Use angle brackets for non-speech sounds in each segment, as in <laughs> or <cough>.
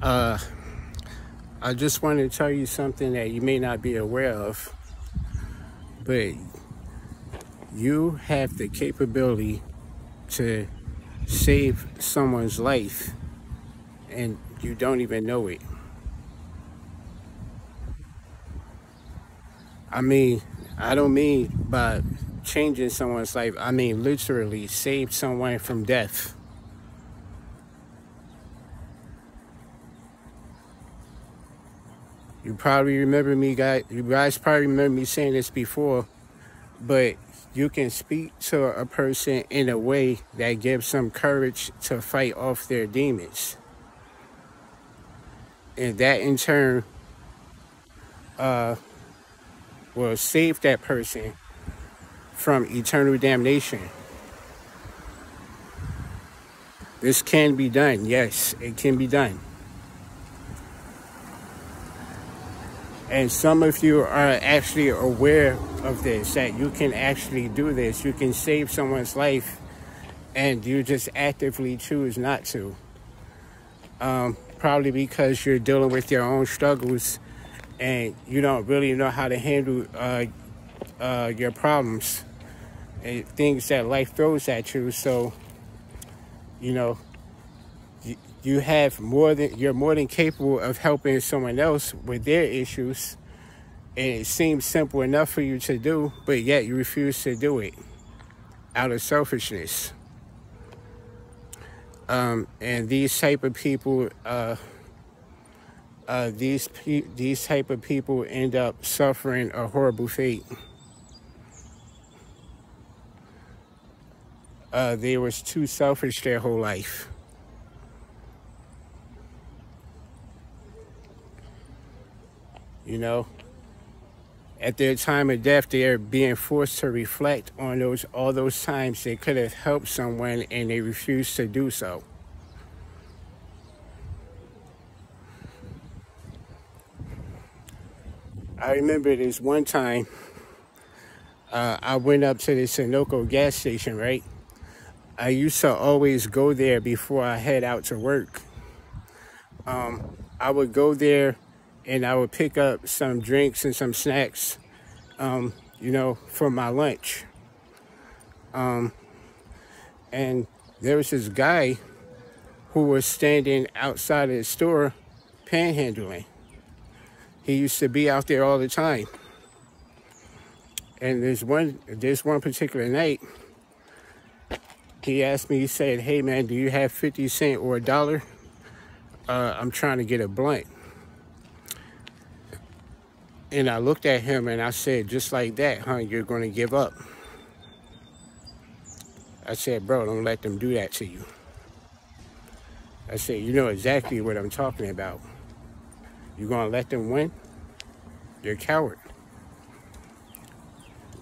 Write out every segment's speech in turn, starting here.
Uh, I just want to tell you something that you may not be aware of, but you have the capability to save someone's life and you don't even know it. I mean, I don't mean by changing someone's life, I mean literally save someone from death. You probably remember me, guys. You guys probably remember me saying this before, but you can speak to a person in a way that gives them courage to fight off their demons. And that in turn uh, will save that person from eternal damnation. This can be done. Yes, it can be done. And some of you are actually aware of this, that you can actually do this. You can save someone's life and you just actively choose not to. Um, probably because you're dealing with your own struggles and you don't really know how to handle uh, uh, your problems and things that life throws at you. So, you know, you have more than you're more than capable of helping someone else with their issues and it seems simple enough for you to do but yet you refuse to do it out of selfishness. Um, and these type of people uh, uh, these pe these type of people end up suffering a horrible fate. Uh, they was too selfish their whole life you know at their time of death they're being forced to reflect on those all those times they could have helped someone and they refused to do so I remember this one time uh, I went up to the Sunoco gas station, right? I used to always go there before I head out to work. Um, I would go there and I would pick up some drinks and some snacks, um, you know, for my lunch. Um, and there was this guy who was standing outside of the store panhandling. He used to be out there all the time. And there's one, there's one particular night, he asked me, he said, hey man, do you have 50 cent or a dollar? Uh, I'm trying to get a blunt. And I looked at him and I said, just like that, huh, you're going to give up. I said, bro, don't let them do that to you. I said, you know exactly what I'm talking about. You're going to let them win? You're a coward.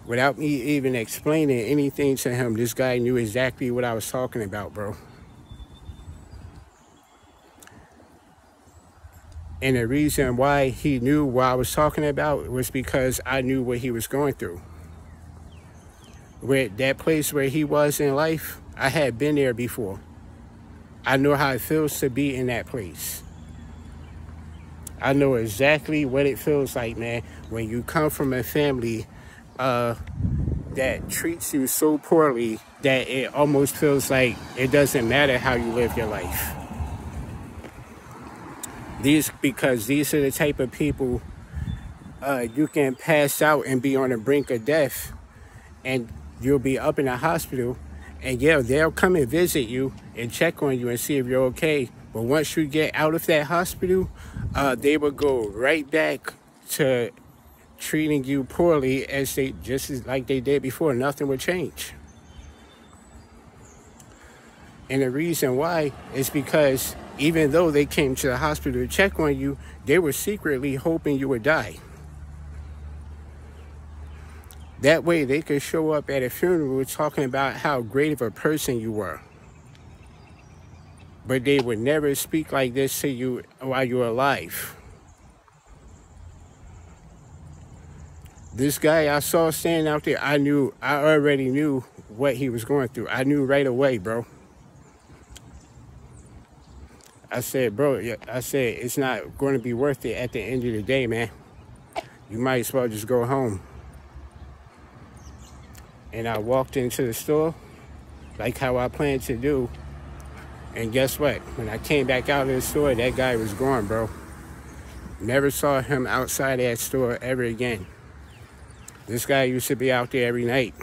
Without me even explaining anything to him, this guy knew exactly what I was talking about, bro. And the reason why he knew what I was talking about was because I knew what he was going through. Where that place where he was in life, I had been there before. I know how it feels to be in that place. I know exactly what it feels like, man, when you come from a family uh, that treats you so poorly that it almost feels like it doesn't matter how you live your life. These because these are the type of people uh, you can pass out and be on the brink of death, and you'll be up in the hospital, and yeah, they'll come and visit you and check on you and see if you're okay. But once you get out of that hospital, uh, they will go right back to treating you poorly as they just as like they did before. Nothing will change. And the reason why is because even though they came to the hospital to check on you, they were secretly hoping you would die. That way they could show up at a funeral talking about how great of a person you were. But they would never speak like this to you while you're alive. This guy I saw standing out there, I knew, I already knew what he was going through. I knew right away, bro. I said, bro, I said, it's not going to be worth it at the end of the day, man. You might as well just go home. And I walked into the store like how I planned to do. And guess what? When I came back out of the store, that guy was gone, bro. Never saw him outside that store ever again. This guy used to be out there every night.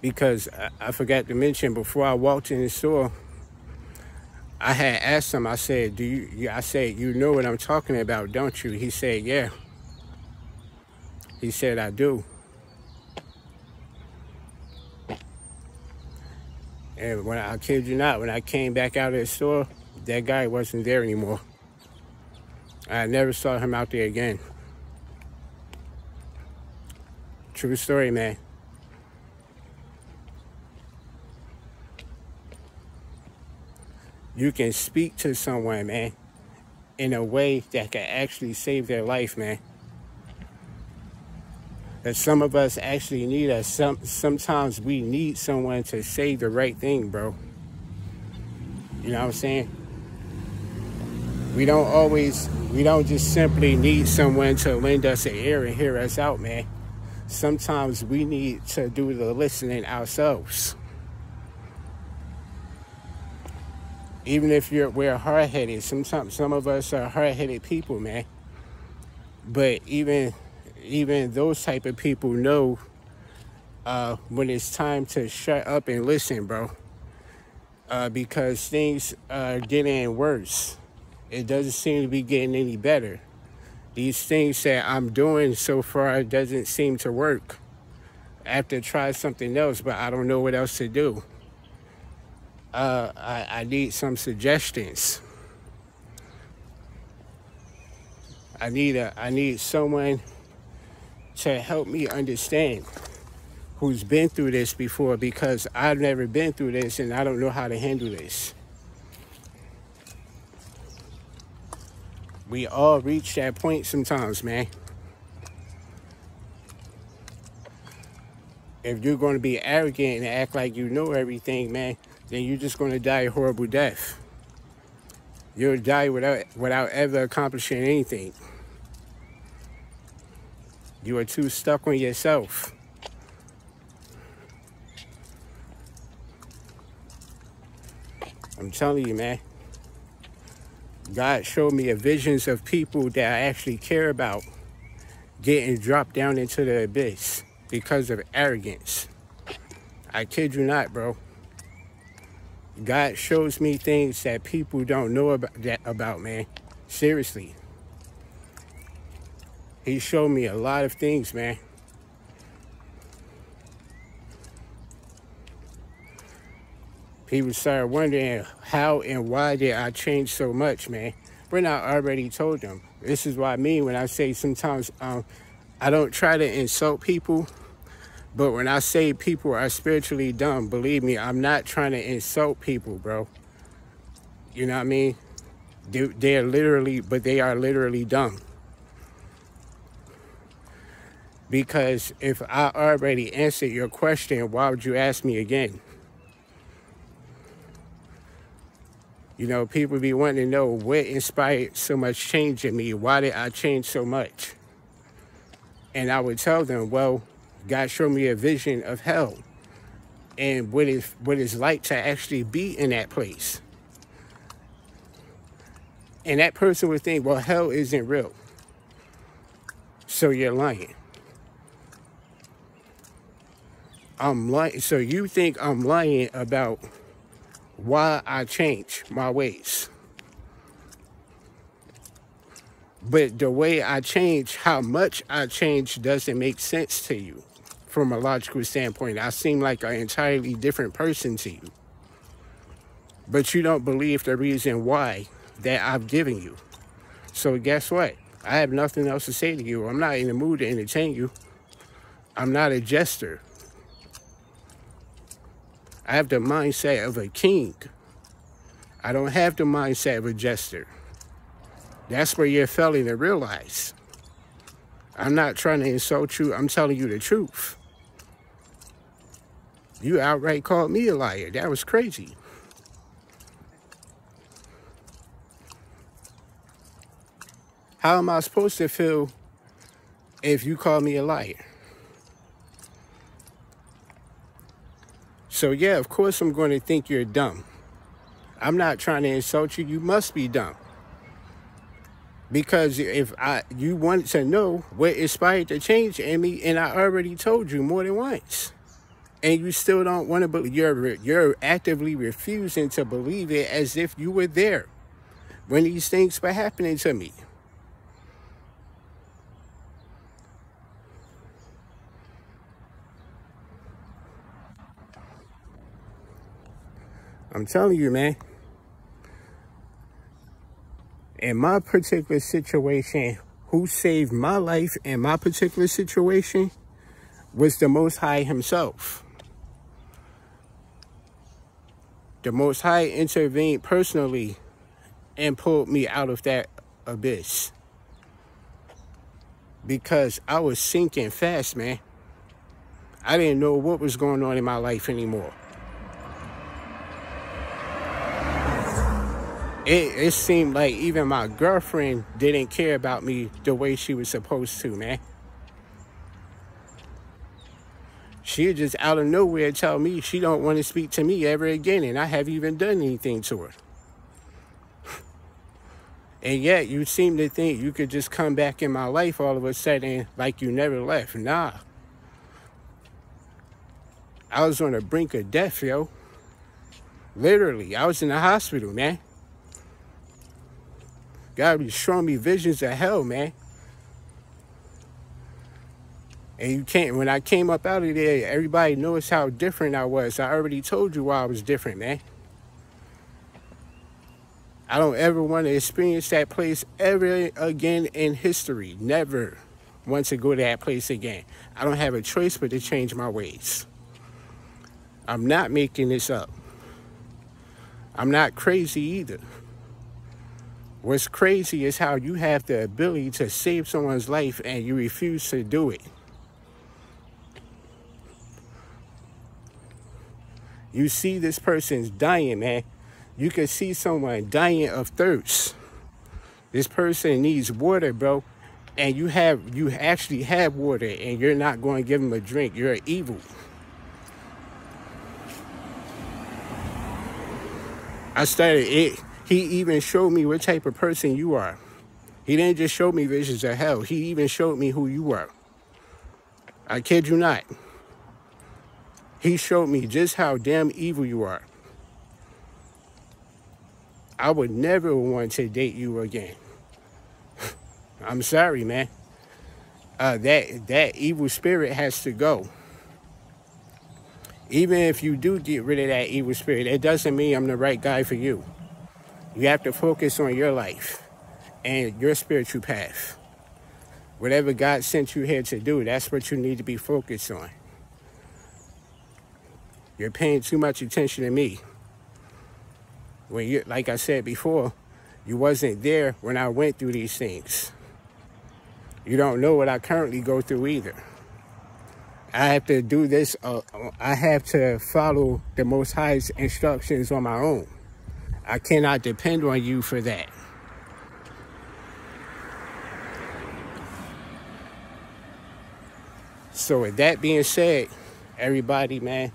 Because I forgot to mention before I walked in the store, I had asked him, I said, do you, I said, you know what I'm talking about, don't you? He said, yeah. He said, I do. And when I, I kid you not, when I came back out of the store, that guy wasn't there anymore. I never saw him out there again. True story, man. You can speak to someone, man, in a way that can actually save their life, man. That some of us actually need us. Some sometimes we need someone to say the right thing, bro. You know what I'm saying? We don't always, we don't just simply need someone to lend us an ear and hear us out, man. Sometimes we need to do the listening ourselves. Even if you're we're hard-headed, sometimes some of us are hard-headed people, man. But even even those type of people know uh, when it's time to shut up and listen, bro. Uh, because things are getting worse. It doesn't seem to be getting any better. These things that I'm doing so far doesn't seem to work. I have to try something else, but I don't know what else to do. Uh, I, I need some suggestions. I need a I need someone to help me understand who's been through this before because I've never been through this and I don't know how to handle this. We all reach that point sometimes, man. If you're going to be arrogant and act like you know everything, man, then you're just going to die a horrible death. You'll die without, without ever accomplishing anything. You are too stuck on yourself. I'm telling you, man. God showed me visions of people that I actually care about getting dropped down into the abyss because of arrogance. I kid you not, bro. God shows me things that people don't know about that about, man. Seriously. He showed me a lot of things, man. People started wondering how and why did I change so much, man. But I already told them. This is what I mean when I say sometimes um, I don't try to insult people. But when I say people are spiritually dumb, believe me, I'm not trying to insult people, bro. You know what I mean? They, they're literally, but they are literally dumb. Because if I already answered your question, why would you ask me again? You know, people be wanting to know what inspired so much change in me. Why did I change so much? And I would tell them, well, God showed me a vision of hell and what is what it's like to actually be in that place. And that person would think, well, hell isn't real. So you're lying. I'm lying. So you think I'm lying about why I change my ways. But the way I change, how much I change doesn't make sense to you from a logical standpoint. I seem like an entirely different person to you. But you don't believe the reason why that I've given you. So guess what? I have nothing else to say to you. I'm not in the mood to entertain you. I'm not a jester. I have the mindset of a king. I don't have the mindset of a jester. That's where you're failing to realize. I'm not trying to insult you. I'm telling you the truth. You outright called me a liar. That was crazy. How am I supposed to feel if you call me a liar? So yeah, of course I'm going to think you're dumb. I'm not trying to insult you. You must be dumb. Because if I you want to know what inspired the change in me, and I already told you more than once. And you still don't want to believe you're you're actively refusing to believe it as if you were there when these things were happening to me. I'm telling you, man. In my particular situation, who saved my life in my particular situation was the Most High Himself. The Most High intervened personally and pulled me out of that abyss. Because I was sinking fast, man. I didn't know what was going on in my life anymore. it, it seemed like even my girlfriend didn't care about me the way she was supposed to, man. She'd just out of nowhere tell me she don't want to speak to me ever again, and I haven't even done anything to her. And yet you seem to think you could just come back in my life all of a sudden like you never left. Nah. I was on the brink of death, yo. Literally, I was in the hospital, man. God be showing me visions of hell, man. And you can't, when I came up out of there, everybody knows how different I was. I already told you why I was different, man. I don't ever want to experience that place ever again in history. Never want to go to that place again. I don't have a choice but to change my ways. I'm not making this up. I'm not crazy either. What's crazy is how you have the ability to save someone's life and you refuse to do it. You see this person's dying, man. You can see someone dying of thirst. This person needs water, bro. And you have you actually have water and you're not going to give them a drink. You're evil. I started it he even showed me what type of person you are. He didn't just show me visions of hell. He even showed me who you are. I kid you not. He showed me just how damn evil you are. I would never want to date you again. <laughs> I'm sorry, man. Uh, that that evil spirit has to go. Even if you do get rid of that evil spirit, it doesn't mean I'm the right guy for you. You have to focus on your life and your spiritual path. Whatever God sent you here to do, that's what you need to be focused on. You're paying too much attention to me. When you, like I said before, you wasn't there when I went through these things. You don't know what I currently go through either. I have to do this, uh, I have to follow the Most High's instructions on my own. I cannot depend on you for that. So with that being said, everybody, man,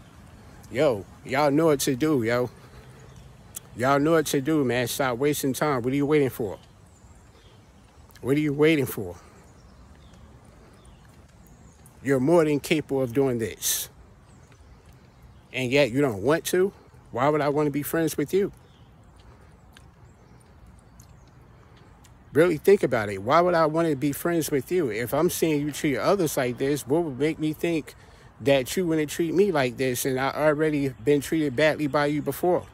yo, y'all know what to do, yo. Y'all know what to do, man. Stop wasting time. What are you waiting for? What are you waiting for? You're more than capable of doing this. And yet you don't want to? Why would I want to be friends with you? really think about it. Why would I want to be friends with you? If I'm seeing you treat others like this, what would make me think that you wouldn't treat me like this and I already been treated badly by you before?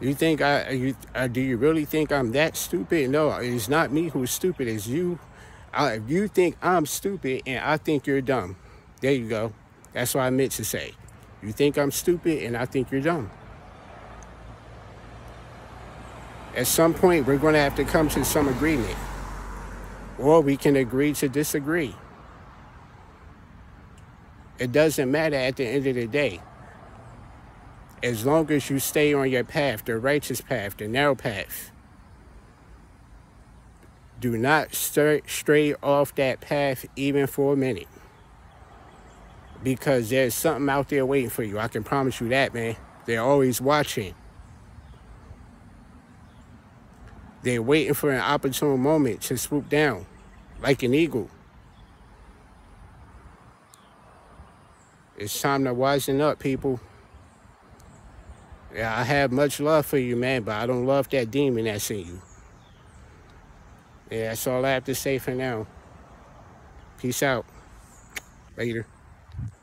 You think I, you, uh, do you really think I'm that stupid? No, it's not me who's stupid, it's you. I, if you think I'm stupid and I think you're dumb, there you go. That's what I meant to say. You think I'm stupid and I think you're dumb. At some point, we're going to have to come to some agreement. Or we can agree to disagree. It doesn't matter at the end of the day. As long as you stay on your path, the righteous path, the narrow path. Do not stray off that path even for a minute. Because there's something out there waiting for you. I can promise you that, man. They're always watching. They're waiting for an opportune moment to swoop down like an eagle. It's time to wisen up, people. Yeah, I have much love for you, man, but I don't love that demon that's in you. Yeah, that's all I have to say for now. Peace out. Later.